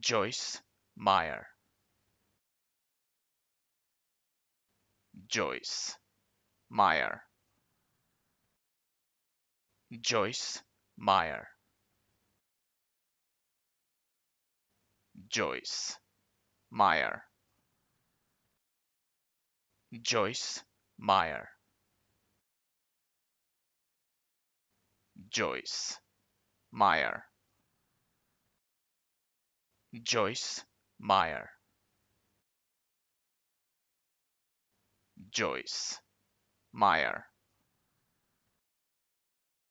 Joyce Meyer. Joyce Meyer. Joyce Meyer. Joyce Meyer. Joyce Meyer. Joyce Meyer Joyce Meyer. Joyce Meyer